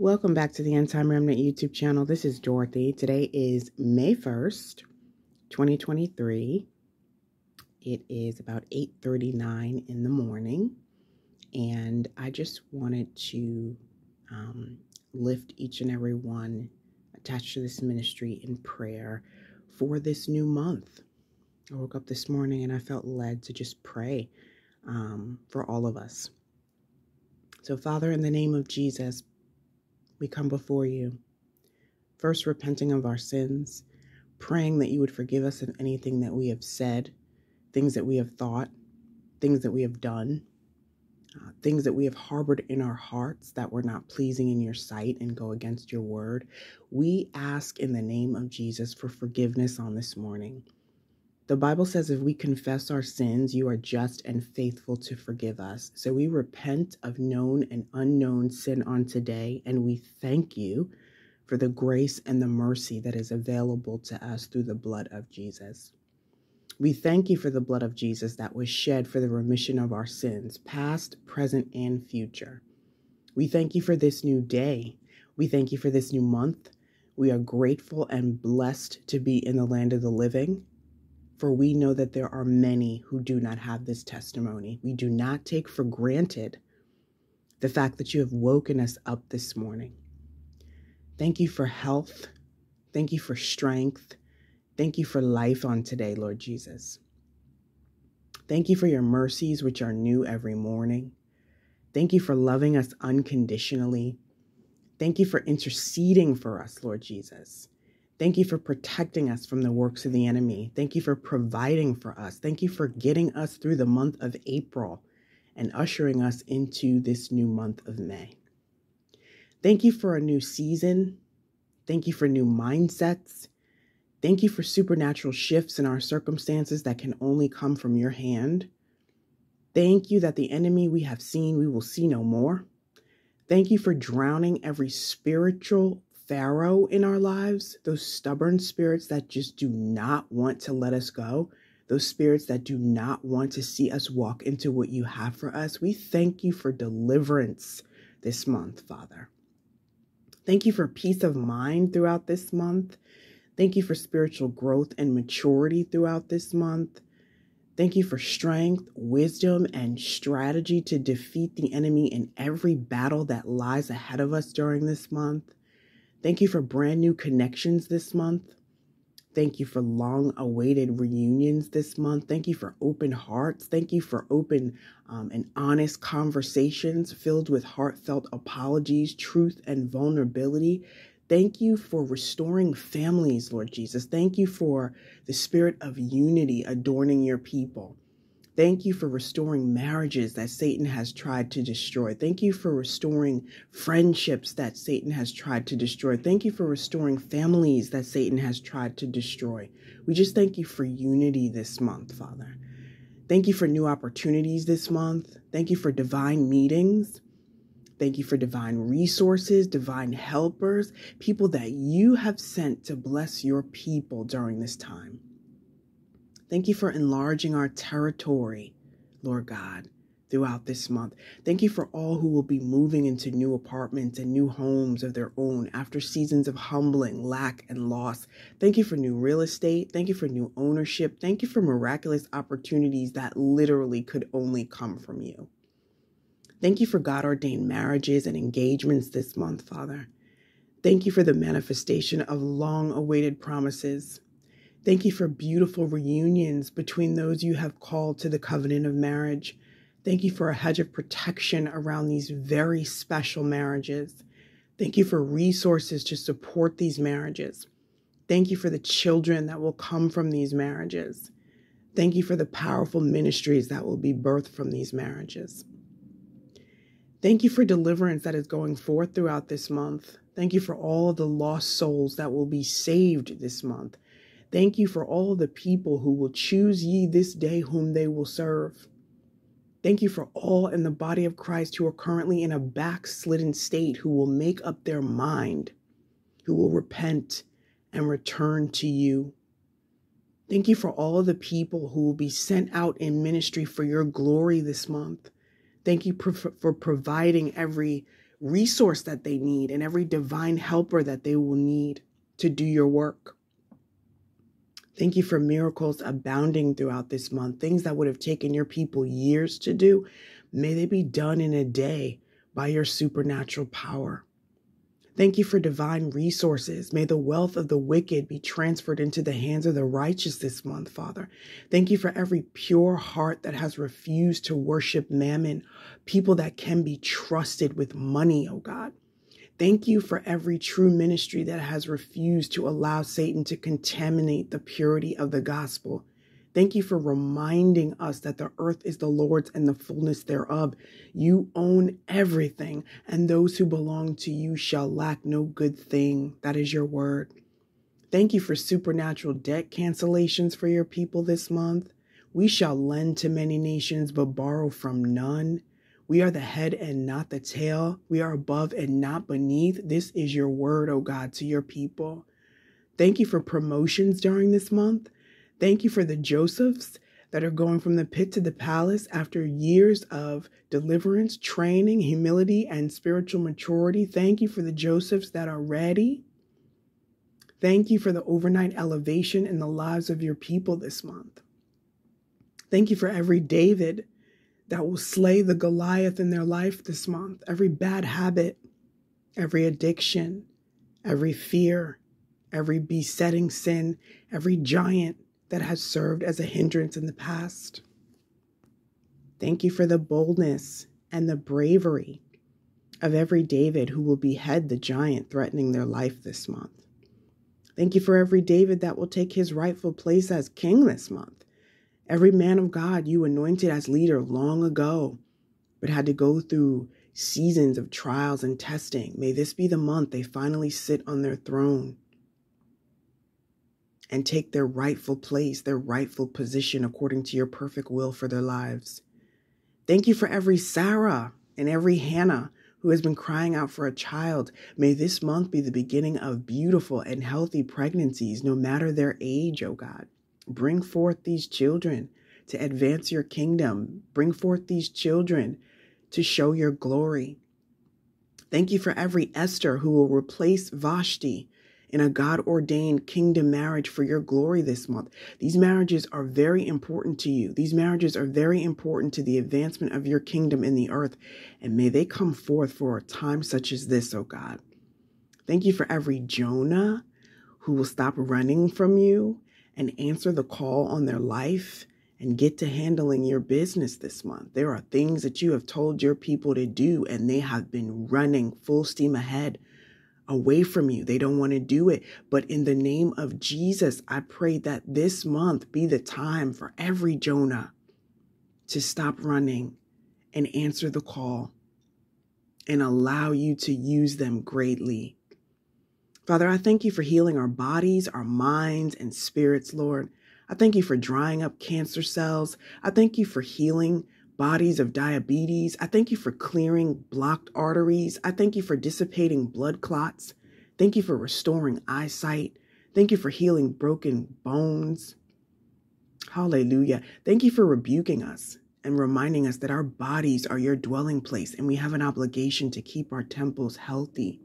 Welcome back to the End Time Remnant YouTube channel. This is Dorothy. Today is May 1st, 2023. It is about 8.39 in the morning. And I just wanted to um, lift each and every one attached to this ministry in prayer for this new month. I woke up this morning and I felt led to just pray um, for all of us. So, Father, in the name of Jesus, we come before you, first repenting of our sins, praying that you would forgive us of anything that we have said, things that we have thought, things that we have done, uh, things that we have harbored in our hearts that were not pleasing in your sight and go against your word. We ask in the name of Jesus for forgiveness on this morning. The Bible says if we confess our sins, you are just and faithful to forgive us. So we repent of known and unknown sin on today, and we thank you for the grace and the mercy that is available to us through the blood of Jesus. We thank you for the blood of Jesus that was shed for the remission of our sins, past, present, and future. We thank you for this new day. We thank you for this new month. We are grateful and blessed to be in the land of the living for we know that there are many who do not have this testimony. We do not take for granted the fact that you have woken us up this morning. Thank you for health. Thank you for strength. Thank you for life on today, Lord Jesus. Thank you for your mercies, which are new every morning. Thank you for loving us unconditionally. Thank you for interceding for us, Lord Jesus. Thank you for protecting us from the works of the enemy. Thank you for providing for us. Thank you for getting us through the month of April and ushering us into this new month of May. Thank you for a new season. Thank you for new mindsets. Thank you for supernatural shifts in our circumstances that can only come from your hand. Thank you that the enemy we have seen, we will see no more. Thank you for drowning every spiritual Pharaoh in our lives, those stubborn spirits that just do not want to let us go, those spirits that do not want to see us walk into what you have for us, we thank you for deliverance this month, Father. Thank you for peace of mind throughout this month. Thank you for spiritual growth and maturity throughout this month. Thank you for strength, wisdom, and strategy to defeat the enemy in every battle that lies ahead of us during this month. Thank you for brand new connections this month. Thank you for long awaited reunions this month. Thank you for open hearts. Thank you for open um, and honest conversations filled with heartfelt apologies, truth, and vulnerability. Thank you for restoring families, Lord Jesus. Thank you for the spirit of unity adorning your people. Thank you for restoring marriages that Satan has tried to destroy. Thank you for restoring friendships that Satan has tried to destroy. Thank you for restoring families that Satan has tried to destroy. We just thank you for unity this month, Father. Thank you for new opportunities this month. Thank you for divine meetings. Thank you for divine resources, divine helpers, people that you have sent to bless your people during this time. Thank you for enlarging our territory, Lord God, throughout this month. Thank you for all who will be moving into new apartments and new homes of their own after seasons of humbling, lack, and loss. Thank you for new real estate. Thank you for new ownership. Thank you for miraculous opportunities that literally could only come from you. Thank you for God ordained marriages and engagements this month, Father. Thank you for the manifestation of long awaited promises. Thank you for beautiful reunions between those you have called to the covenant of marriage. Thank you for a hedge of protection around these very special marriages. Thank you for resources to support these marriages. Thank you for the children that will come from these marriages. Thank you for the powerful ministries that will be birthed from these marriages. Thank you for deliverance that is going forth throughout this month. Thank you for all the lost souls that will be saved this month. Thank you for all the people who will choose ye this day whom they will serve. Thank you for all in the body of Christ who are currently in a backslidden state, who will make up their mind, who will repent and return to you. Thank you for all the people who will be sent out in ministry for your glory this month. Thank you for providing every resource that they need and every divine helper that they will need to do your work. Thank you for miracles abounding throughout this month. Things that would have taken your people years to do, may they be done in a day by your supernatural power. Thank you for divine resources. May the wealth of the wicked be transferred into the hands of the righteous this month, Father. Thank you for every pure heart that has refused to worship mammon, people that can be trusted with money, oh God. Thank you for every true ministry that has refused to allow Satan to contaminate the purity of the gospel. Thank you for reminding us that the earth is the Lord's and the fullness thereof. You own everything, and those who belong to you shall lack no good thing. That is your word. Thank you for supernatural debt cancellations for your people this month. We shall lend to many nations, but borrow from none. We are the head and not the tail. We are above and not beneath. This is your word, O oh God, to your people. Thank you for promotions during this month. Thank you for the Josephs that are going from the pit to the palace after years of deliverance, training, humility, and spiritual maturity. Thank you for the Josephs that are ready. Thank you for the overnight elevation in the lives of your people this month. Thank you for every David that will slay the Goliath in their life this month, every bad habit, every addiction, every fear, every besetting sin, every giant that has served as a hindrance in the past. Thank you for the boldness and the bravery of every David who will behead the giant threatening their life this month. Thank you for every David that will take his rightful place as king this month. Every man of God you anointed as leader long ago, but had to go through seasons of trials and testing. May this be the month they finally sit on their throne and take their rightful place, their rightful position according to your perfect will for their lives. Thank you for every Sarah and every Hannah who has been crying out for a child. May this month be the beginning of beautiful and healthy pregnancies, no matter their age, O oh God. Bring forth these children to advance your kingdom. Bring forth these children to show your glory. Thank you for every Esther who will replace Vashti in a God ordained kingdom marriage for your glory this month. These marriages are very important to you. These marriages are very important to the advancement of your kingdom in the earth. And may they come forth for a time such as this, oh God. Thank you for every Jonah who will stop running from you and answer the call on their life and get to handling your business this month. There are things that you have told your people to do, and they have been running full steam ahead away from you. They don't want to do it. But in the name of Jesus, I pray that this month be the time for every Jonah to stop running and answer the call and allow you to use them greatly. Father, I thank you for healing our bodies, our minds, and spirits, Lord. I thank you for drying up cancer cells. I thank you for healing bodies of diabetes. I thank you for clearing blocked arteries. I thank you for dissipating blood clots. Thank you for restoring eyesight. Thank you for healing broken bones. Hallelujah. Thank you for rebuking us and reminding us that our bodies are your dwelling place and we have an obligation to keep our temples healthy.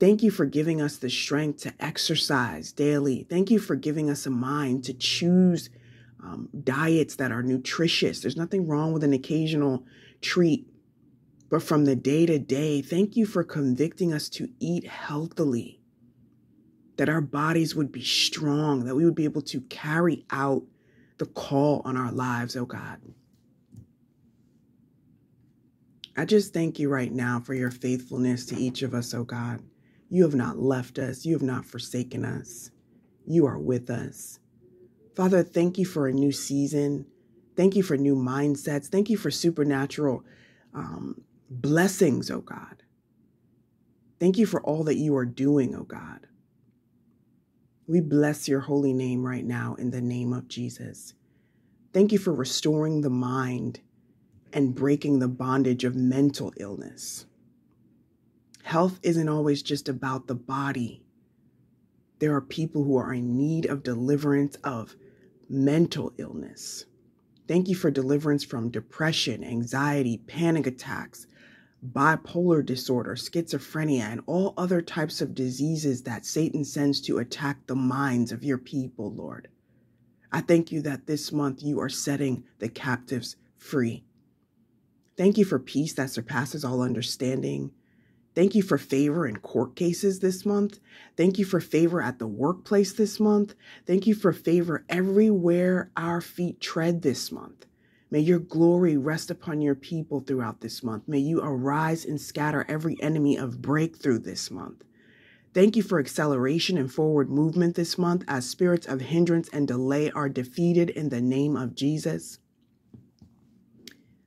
Thank you for giving us the strength to exercise daily. Thank you for giving us a mind to choose um, diets that are nutritious. There's nothing wrong with an occasional treat. But from the day to day, thank you for convicting us to eat healthily, that our bodies would be strong, that we would be able to carry out the call on our lives, oh God. I just thank you right now for your faithfulness to each of us, oh God. You have not left us, you have not forsaken us. You are with us. Father, thank you for a new season. Thank you for new mindsets. Thank you for supernatural um, blessings, oh God. Thank you for all that you are doing, oh God. We bless your holy name right now in the name of Jesus. Thank you for restoring the mind and breaking the bondage of mental illness. Health isn't always just about the body. There are people who are in need of deliverance of mental illness. Thank you for deliverance from depression, anxiety, panic attacks, bipolar disorder, schizophrenia, and all other types of diseases that Satan sends to attack the minds of your people, Lord. I thank you that this month you are setting the captives free. Thank you for peace that surpasses all understanding. Thank you for favor in court cases this month. Thank you for favor at the workplace this month. Thank you for favor everywhere our feet tread this month. May your glory rest upon your people throughout this month. May you arise and scatter every enemy of breakthrough this month. Thank you for acceleration and forward movement this month as spirits of hindrance and delay are defeated in the name of Jesus.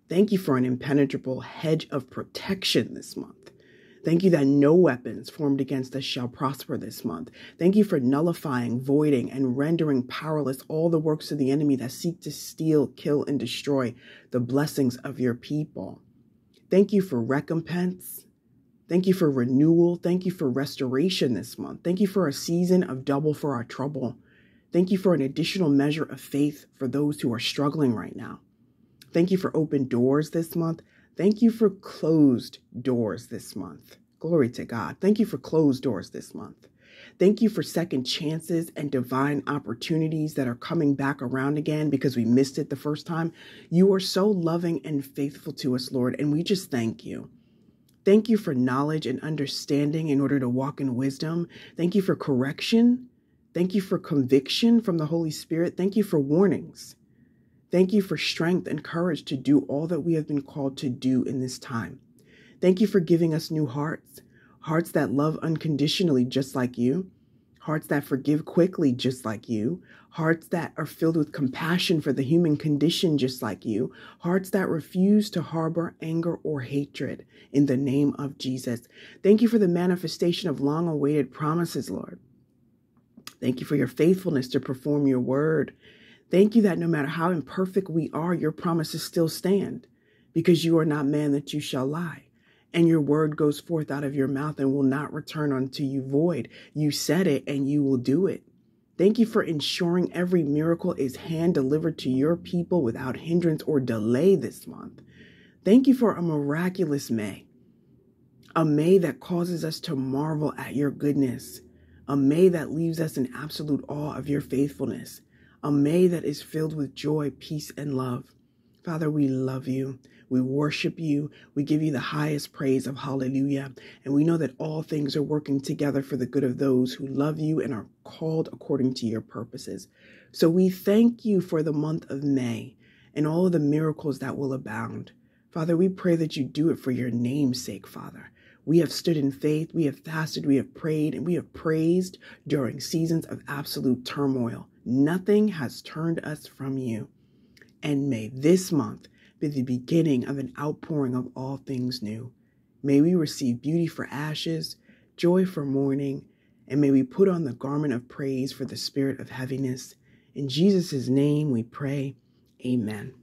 Thank you for an impenetrable hedge of protection this month. Thank you that no weapons formed against us shall prosper this month. Thank you for nullifying, voiding, and rendering powerless all the works of the enemy that seek to steal, kill, and destroy the blessings of your people. Thank you for recompense. Thank you for renewal. Thank you for restoration this month. Thank you for a season of double for our trouble. Thank you for an additional measure of faith for those who are struggling right now. Thank you for open doors this month. Thank you for closed doors this month. Glory to God. Thank you for closed doors this month. Thank you for second chances and divine opportunities that are coming back around again because we missed it the first time. You are so loving and faithful to us, Lord, and we just thank you. Thank you for knowledge and understanding in order to walk in wisdom. Thank you for correction. Thank you for conviction from the Holy Spirit. Thank you for warnings. Thank you for strength and courage to do all that we have been called to do in this time. Thank you for giving us new hearts, hearts that love unconditionally, just like you, hearts that forgive quickly, just like you, hearts that are filled with compassion for the human condition, just like you, hearts that refuse to harbor anger or hatred in the name of Jesus. Thank you for the manifestation of long awaited promises, Lord. Thank you for your faithfulness to perform your word Thank you that no matter how imperfect we are, your promises still stand because you are not man that you shall lie. And your word goes forth out of your mouth and will not return unto you void. You said it and you will do it. Thank you for ensuring every miracle is hand delivered to your people without hindrance or delay this month. Thank you for a miraculous May, a May that causes us to marvel at your goodness, a May that leaves us in absolute awe of your faithfulness a May that is filled with joy, peace, and love. Father, we love you. We worship you. We give you the highest praise of hallelujah. And we know that all things are working together for the good of those who love you and are called according to your purposes. So we thank you for the month of May and all of the miracles that will abound. Father, we pray that you do it for your name's sake, Father. We have stood in faith, we have fasted, we have prayed, and we have praised during seasons of absolute turmoil. Nothing has turned us from you. And may this month be the beginning of an outpouring of all things new. May we receive beauty for ashes, joy for mourning, and may we put on the garment of praise for the spirit of heaviness. In Jesus' name we pray. Amen.